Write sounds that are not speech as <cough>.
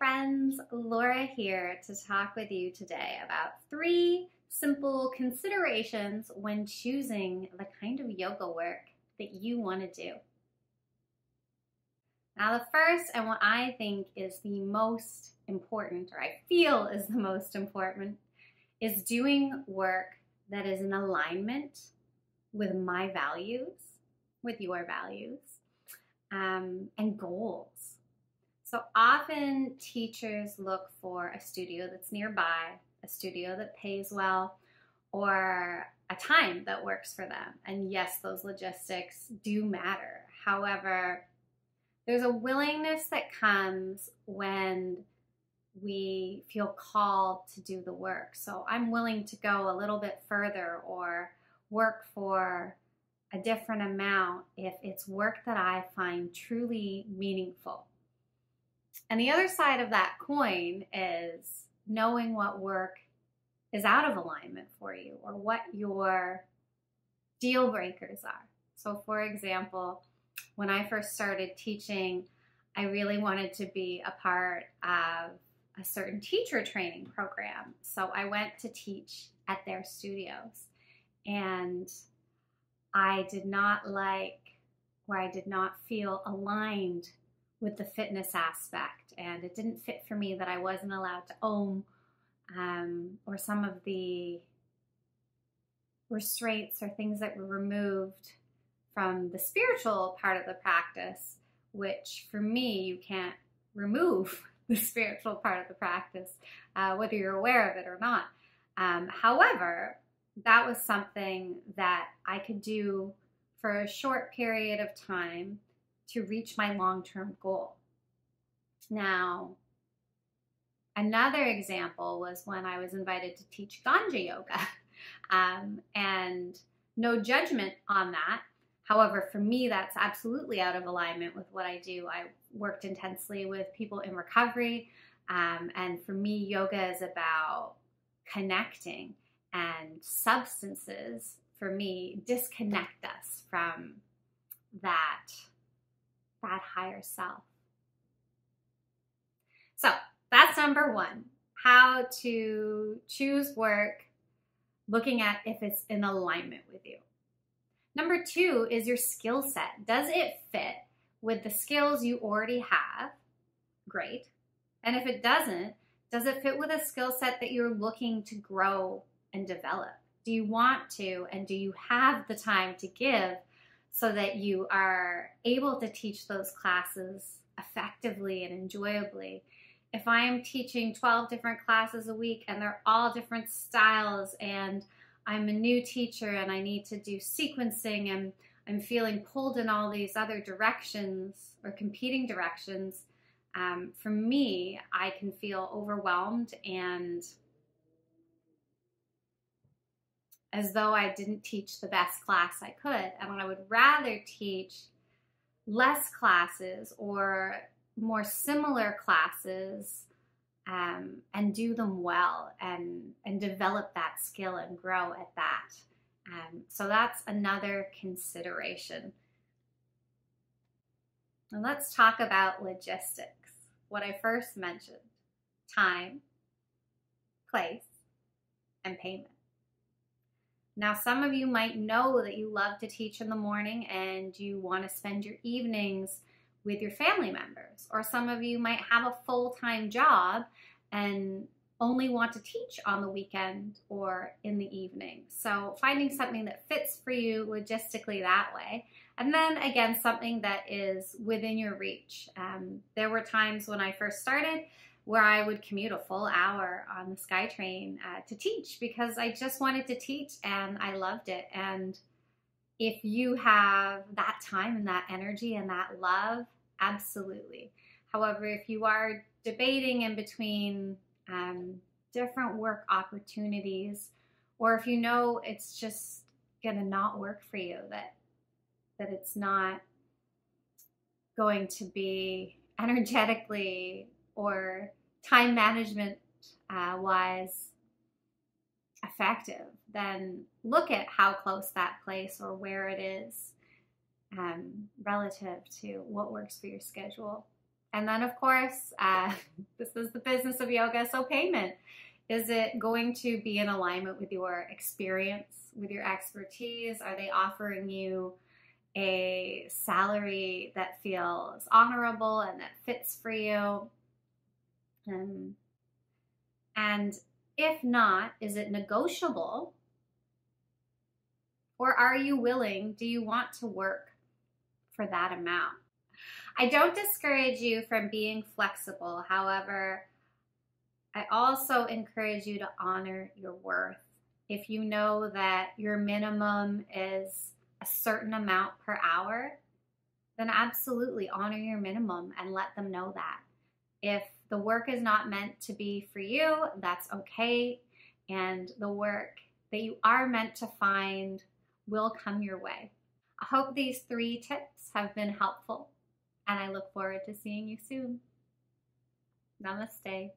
friends, Laura here to talk with you today about three simple considerations when choosing the kind of yoga work that you want to do. Now, the first and what I think is the most important, or I feel is the most important, is doing work that is in alignment with my values, with your values, um, and goals. So often teachers look for a studio that's nearby, a studio that pays well, or a time that works for them. And yes, those logistics do matter. However, there's a willingness that comes when we feel called to do the work. So I'm willing to go a little bit further or work for a different amount if it's work that I find truly meaningful. And the other side of that coin is knowing what work is out of alignment for you or what your deal breakers are. So, for example, when I first started teaching, I really wanted to be a part of a certain teacher training program. So I went to teach at their studios. And I did not like, or I did not feel aligned with the fitness aspect. And it didn't fit for me that I wasn't allowed to om um, or some of the restraints or things that were removed from the spiritual part of the practice, which for me, you can't remove <laughs> the spiritual part of the practice, uh, whether you're aware of it or not. Um, however, that was something that I could do for a short period of time to reach my long term goal. Now, another example was when I was invited to teach Ganja Yoga. <laughs> Um, and no judgment on that. However, for me, that's absolutely out of alignment with what I do. I worked intensely with people in recovery. Um, and for me, yoga is about connecting and substances for me disconnect us from that that higher self. So that's number one how to choose work looking at if it's in alignment with you. Number two is your skill set. Does it fit with the skills you already have? Great. And if it doesn't does it fit with a skill set that you're looking to grow and develop? Do you want to and do you have the time to give so that you are able to teach those classes effectively and enjoyably? If I am teaching 12 different classes a week and they're all different styles and I'm a new teacher and I need to do sequencing and I'm feeling pulled in all these other directions or competing directions, um, for me, I can feel overwhelmed and as though I didn't teach the best class I could. And I would rather teach less classes or more similar classes um, and do them well and, and develop that skill and grow at that. Um, so that's another consideration. Now let's talk about logistics. What I first mentioned time, place, and payment. Now, some of you might know that you love to teach in the morning and you want to spend your evenings with your family members. Or some of you might have a full time job and only want to teach on the weekend or in the evening. So, finding something that fits for you logistically that way. And then again, something that is within your reach. Um, there were times when I first started where I would commute a full hour on the SkyTrain uh, to teach because I just wanted to teach and I loved it. And if you have that time and that energy and that love, absolutely. However, if you are debating in between um, different work opportunities, or if you know it's just gonna not work for you, that that it's not going to be energetically or time management uh, wise effective, then look at how close that place or where it is um, relative to what works for your schedule. And then, of course, uh, <laughs> this is the business of yoga, so payment. Is it going to be in alignment with your experience, with your expertise? Are they offering you a salary that feels honorable and that fits for you? Um, and if not, is it negotiable? Or are you willing? Do you want to work for that amount? I don't discourage you from being flexible. However, I also encourage you to honor your worth. If you know that your minimum is a certain amount per hour, then absolutely honor your minimum and let them know that. If the work is not meant to be for you, that's okay. And the work that you are meant to find will come your way. I hope these three tips have been helpful, and I look forward to seeing you soon. Namaste.